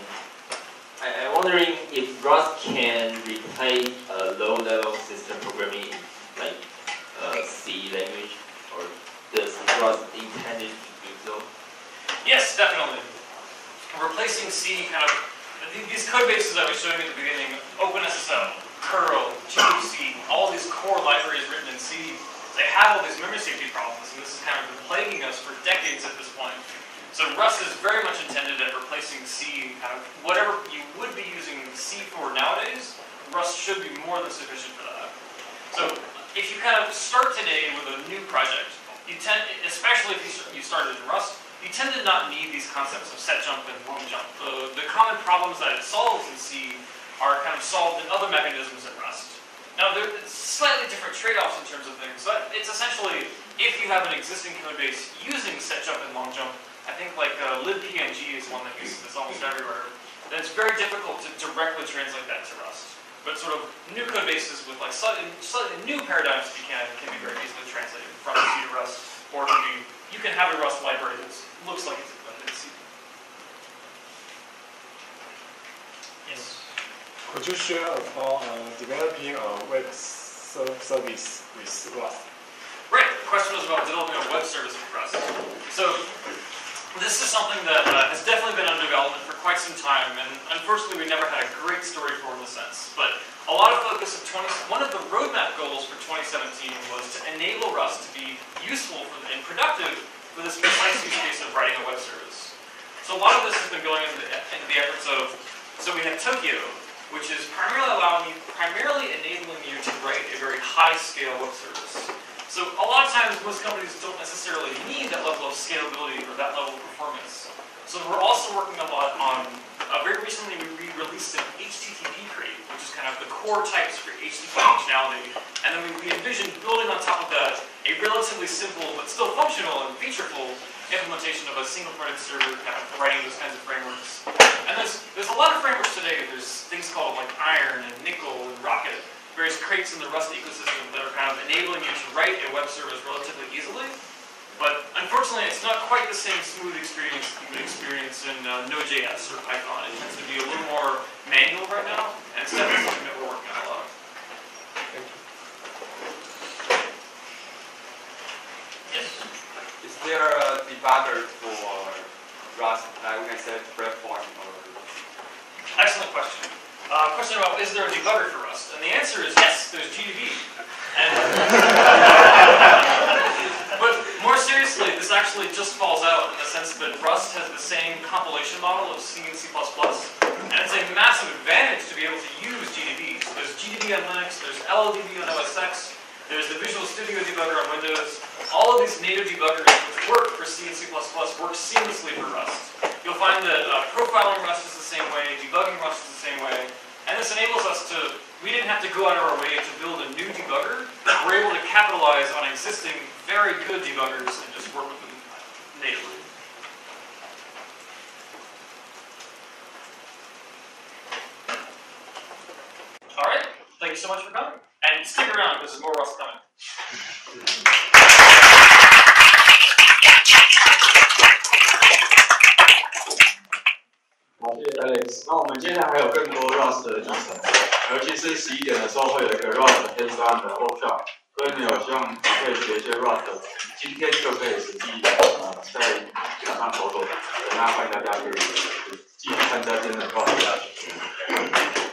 I, am wondering if Rust can replace a low-level system programming like uh, C language, or does Rust intended to do so? Yes, definitely. Replacing C kind of, these code bases I was showing at the beginning, OpenSSL, curl, gcc, all these core libraries written in C, they have all these memory safety problems, and this has kind of been plaguing us for decades at this point. So Rust is very much intended at replacing C, kind of whatever you would be using C for nowadays, Rust should be more than sufficient for that. So if you kind of start today with a new project, you tend, especially if you started in Rust, you tend to not need these concepts of set jump and long jump. The, the common problems that it solves in C are kind of solved in other mechanisms in Rust. Now, there's slightly different trade-offs in terms of things, but it's essentially, if you have an existing code base using set jump and long jump, I think like uh, libpng is one that uses this almost everywhere. then it's very difficult to directly translate that to Rust. But sort of new code bases with like slightly, slightly new paradigms, you can, can be very easily translated from C to Rust. Or be, you can have a Rust library that looks like it's implemented in C. Yes. Could you share about uh, developing a web service with Rust? Right. The question was about developing a web service with Rust. So this is something that uh, has definitely been under development for quite some time, and unfortunately we never had a great story for in the sense. But a lot of focus of 20, one of the roadmap goals for 2017 was to enable Rust to be useful and productive for this precise use case of writing a web service. So a lot of this has been going into the, into the efforts of, so we have Tokio, which is primarily allowing you, primarily enabling you to write a very high-scale web service. So a lot of times, most companies don't necessarily need that level of scalability or that level of performance. So we're also working a lot on, uh, very recently we released an HTTP crate, which is kind of the core types for HTTP functionality. And then we, we envisioned building on top of that a relatively simple, but still functional and featureful implementation of a single threaded server, kind of writing those kinds of frameworks. And there's, there's a lot of frameworks today. There's things called like Iron and Nickel and Rocket various crates in the Rust ecosystem that are kind of enabling you to write a web service relatively easily. But Unfortunately, it's not quite the same smooth experience you would experience in uh, Node.js or Python. It tends to be a little more manual right now, and it's definitely something that we're working on a lot. Yes. Is there a debugger for Rust, like we can say breakpoint or? Excellent question. Uh, question about is there a debugger for Rust? And the answer is yes, there's GDB. But more seriously, this actually just falls out in the sense that Rust has the same compilation model of C and C++, and it's a massive advantage to be able to use GDB. So there's GDB on Linux, there's LLDB on OS X, there's the Visual Studio debugger on Windows. All of these native debuggers work for C and C++ work seamlessly for Rust. You'll find that uh, profiling Rust is the same way, debugging Rust is the same way, and this enables us to, we didn't have to go out of our way to build a new debugger. We're able to capitalize on existing very good debuggers and just work with them natively. All right, thank you so much for coming. And stick around because there's more Rust coming.好，谢谢 Alex。那我们接下来还有更多 Rust 的议程，尤其是十一点的时候会有一个 Rust hands on 的 workshop，所以呢，有希望你可以学一些 Rust，今天就可以实际呃在场上走走。那欢迎大家可以继续参加今天的 Rust。